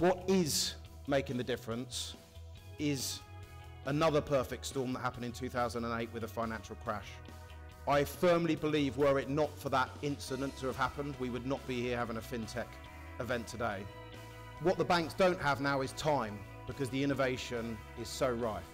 what is making the difference is another perfect storm that happened in 2008 with a financial crash. I firmly believe were it not for that incident to have happened, we would not be here having a fintech event today. What the banks don't have now is time because the innovation is so rife.